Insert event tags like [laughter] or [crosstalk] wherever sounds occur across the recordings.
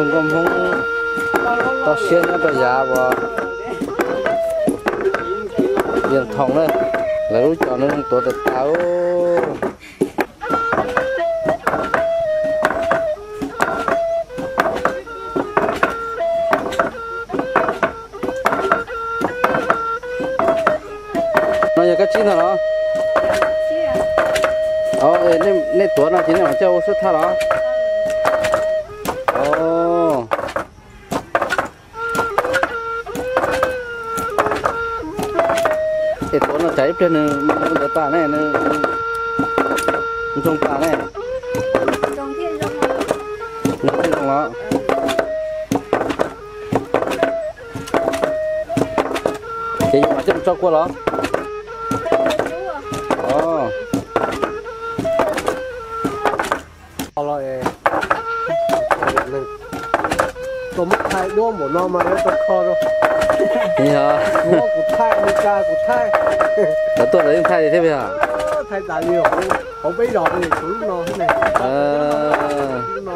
đừng có không tao xiên nó tao giá và điện thông đấy là lúc cho nó tổ được tao. Nó giờ cái chín rồi đó? Ờ nên nên tuổi nào chín nào? Cho số tha đó cái tuổi nó cháy trên nó nó ta này nó trong ta này. Trong thiên trong nó trên trong đó chị mà chăm cho qua đó chú à ồ rồi tôi mất thay đua một năm mà nó tôi kho rồi gì hả? Nó cũng thay nó cha cũng thay là tôi lấy thay thì thế bây giờ? Thay đại nhiều. Không biết rồi thì cũng nó thế này. Ờ. Nó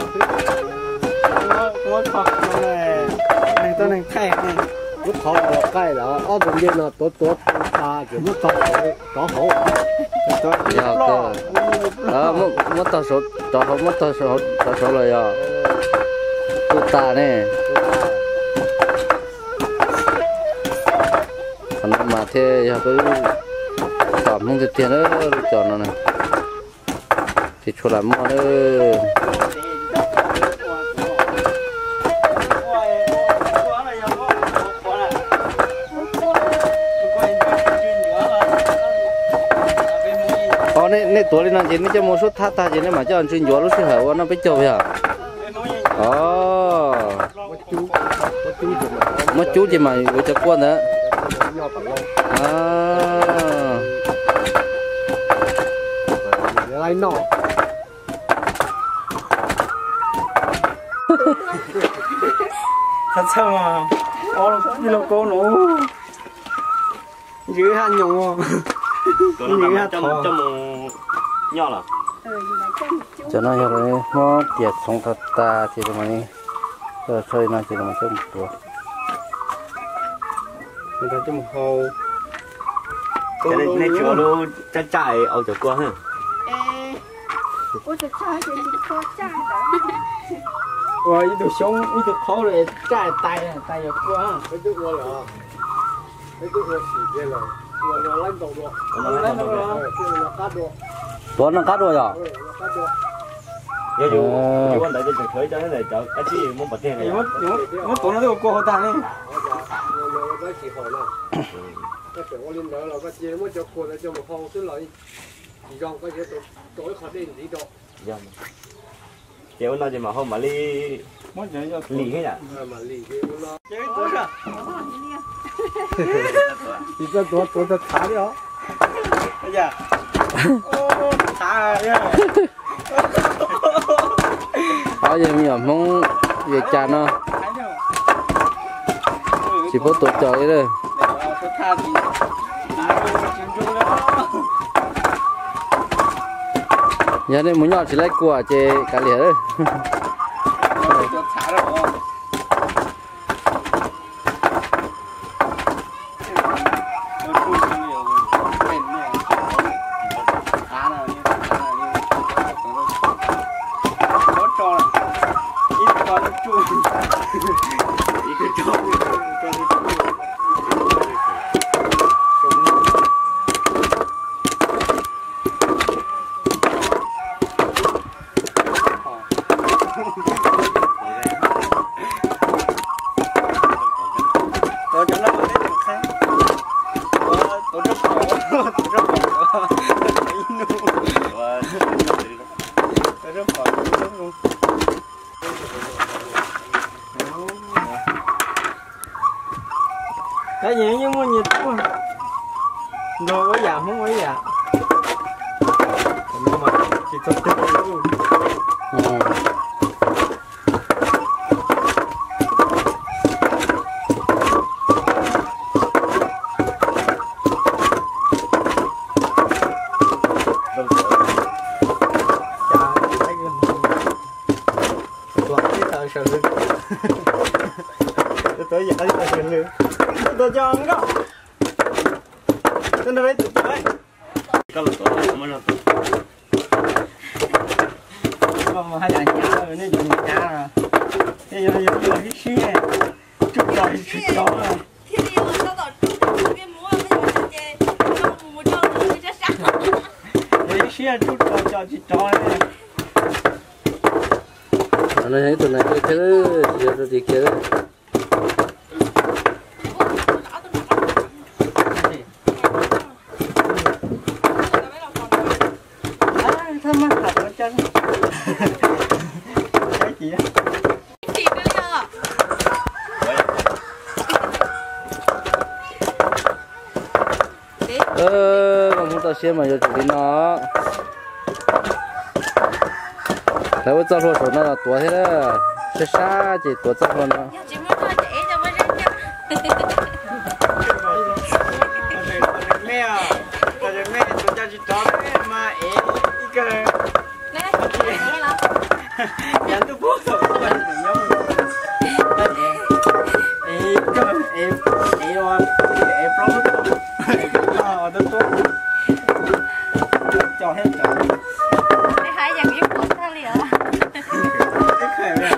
nó thật này. Này. Tôi này thay này. Nó thọ được cái đó. Ở bên kia nó tốt tốt ta chỉ mất tốt có hậu tôi dạ ok ờ mất mất tao số tao không mất tao số tao số rồi à tôi ta nè còn mà thế giờ cứ tạm không thể tiền nữa chọn nó này thì chỗ làm mua nữa Ờ này này tuổi này chỉ nó cho một số thắt ta chỉ nó mà cho anh chuyên gió lúc sẽ hở nó biết chơi giờ Ờ có chú có chú gì mà mất chú gì mà với cho quân nhỏ lâu à. Lại [laughs] nọ thật sao mà ô đi lâu cô nó nằm [laughs] trong trong một nho là ừ nhưng mà cho nó hiểu rồi nó tiệt sống thật ta thì mà đi rồi chơi nó chỉ là một chút một tuổi người ta trong hồ. Cái này này chỗ luôn trái trái ở chỗ qua ê ôi sao chị chỉ có cha đó rồi ít được sống ít được khó rồi trái tay này tay ở qua cái chú qua là cái chú qua xỉ kia là qua là lãnh đạo đó nó lấy nó Ờ, kia là cắt đó tuổi nó cắt rồi à Cho cho Rồi cái chỉ hỏi là cái chỗ lên đó là cái gì mới cho cô là cho một phong tức là chỉ trong cái gì tôi tối khó đến gì đó giờ kiểu nó gì mà hôm mà ly rồi [laughs] cho lì cái tôi ra thì tôi tôi tôi tôi thả đi đó. Bây giờ. Ô thả ra [laughs] ở giờ mình không về cha nó. Chỉ có tổ trời đấy nhà giờ này muốn nhỏ chỉ lấy của chế cả lìa [laughs] đấy tôi thả rồi tôi cho nó lên được khác. Tôi rất khổ. Tôi rất khổ. Tôi rất khổ. Tôi rất luôn. Cái gì nhưng mà nhiệt quá rồi quá già không quá già. Nhưng mà, chỉ tập trung luôn ừ. chả thấy cái toàn cái thợ sợ rồi tôi cho ông đó tôi nói tôi nói cái là tổ mà nó mà hai nhà nhà rồi nên dùng nhà rồi thế giờ giờ giờ cái xe chút rồi chút đó rồi 天天我早早出去边摸那个世界，让母照顾这啥？ cái xe chút rồi cho chị cho này anh chân. [laughs] Thấy chị á? Chị cái lý do Ơ, mà muốn tao xem mà giờ chủ đi nó. Thấy với tao luôn nó là tua thế đó Sẽ xa chỉ tua tao luôn đó Chị muốn nói chị cho mới ra nhau Mẹ à, mẹ, tao cho mẹ, tao cho chị chó mẹ mà ế, ý cơ. Jangan tu bosok Bukan dia Eh, jangan Eh, eh, orang Eh, pelong tu Ờ, đúng tốt Cho hết cả Cái hai dành yếu cuốn ra liền Cái khỏe vậy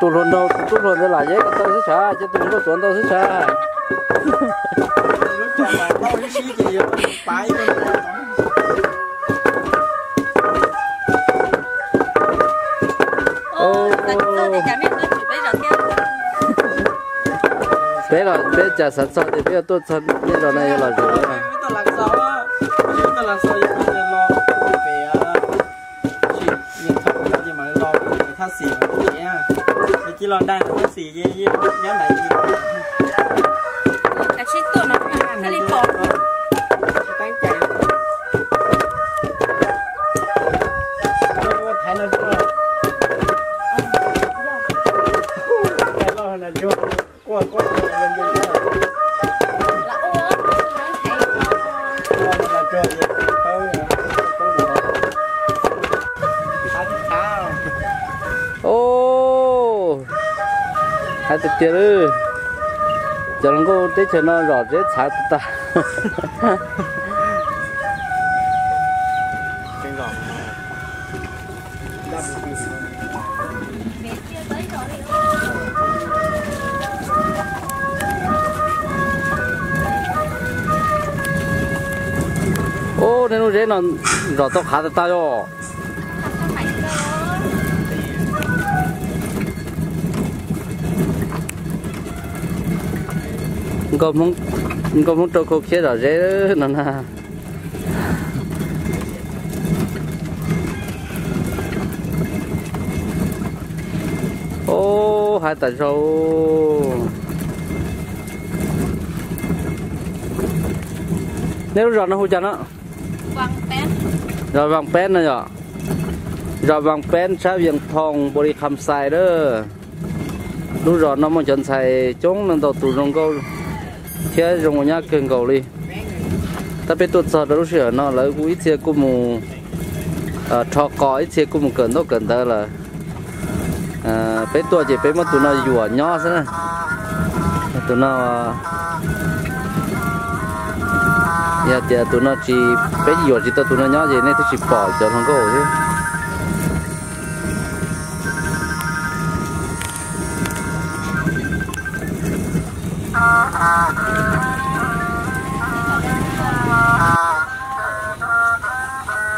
tụi luôn đâu tụi luôn đây là giấy tao sẽ xả chứ tụi nó tuần tao sẽ xả cho mà có cái xí gì tại thế là thế chả sẵn sàng thì bây giờ tôi sẵn bây giờ này là gì vậy? Tôi làm sao á? Tôi làm sao vậy? Tôi lo về chuyện nhận thức nhưng mà lo về thắt xì mà cái gì á? Chỉ lo đang thắt xì với nhóm này cái lên bột tán chạy thái lên rồi thái lo là vô qua qua lên lên là ô là trời ô Hãy subscribe cho kênh Ghiền Mì Gõ Để không bỏ lỡ những video hấp dẫn kia nó có tới cho nó rõ rệt xả ta cái gọn tới rồi ô nên nó dễ nó rõ tóc khá ta rồi có muốn có muốn cho cô kia rệt nó nè ô hai tay sâu nếu rõ nó hút cho nó. Vâng, bé. rồi vàng pen này nhở. Rồi vàng pen sao viện thong body khăm sai đó. Lúc rồi nó mà chân sai chống nên tàu tụ rong câu thế rong một nhát cường cầu đi. Ta biết tuột sợ đâu sửa nó lấy cũng ít xe cũng mù ờ cho có ít xe cũng mù cần đâu cần ta là à bé tuột chỉ bé mà tụi nó dùa nhỏ thế này. Tụi nó à, giờ giờ tụi nó chỉ bé dùa chỉ tao tụi nó nhỏ gì nên tao chỉ bỏ cho nó có chứ.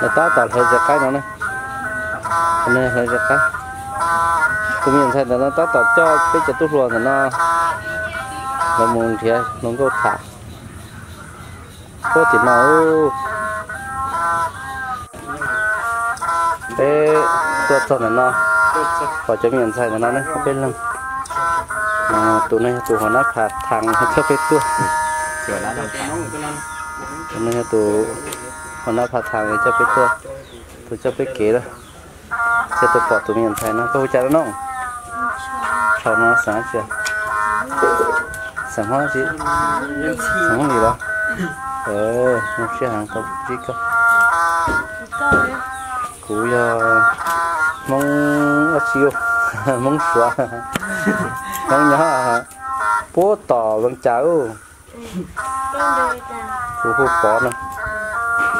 Là ta tạo hơi ra cái nó này Cái này hơi ra cái. Cũng nhìn thấy là nó ta tạo cho cái chợ tu luôn là nó là muốn thì nó có thả. Có thì nó cái tôi cho là nó. Khỏi cho miệng thấy là nó này không biết lắm à tụi này tụi họ nó thả thằng cho cái tua sửa lá đâu hôm nay phát họ nó phạt cho cái tua tụi cho cái kế đó. Sẽ tụi bỏ tụi miền thái nó. Có chả nó không? Sau nó sáng chưa? Sáng hoa gì? Sáng gì đó? Ờ nó sẽ hàng không gì cơ? Cú cho mong ở chiều [laughs] mong xóa. [laughs] Mong nhỏ. Bố tỏ bằng cháu hú hú có nè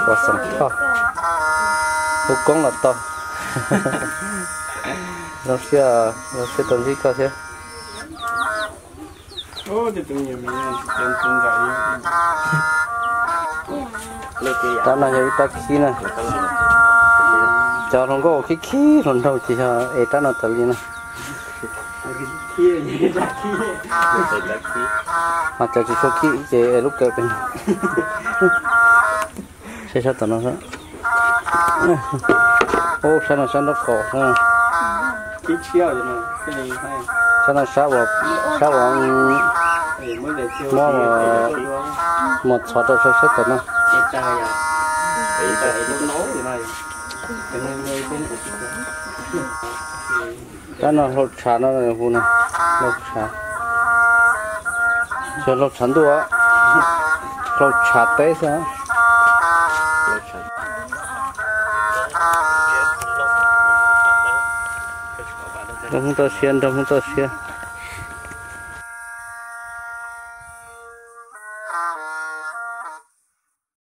có sẵn to. Hú con là to. [laughs] Nó sẽ nó sẽ tận gì có thế ô thì tụi nhiều mình dậy lên kia ta là những ta khí nè cho nó có khí khí lần đầu chỉ là ấy ta nó tự nhiên nè mà cho chỉ số khí chỉ lúc kêu bên [laughs] sẽ sao tụi nó đó ô sao nó sao nó khổ ha cái chiêu gì mà cái này hay. Sao nó sao vào sao vào Mua mà- một đồ số số tụi nó. Cái trai à? Ấy cái ta nó nấu gì cái ta nó lột trà nó là hú này. Lột trà cho lột trà đũa. Lột trà tế sao Đông tơ xiên, đông tơ xiên.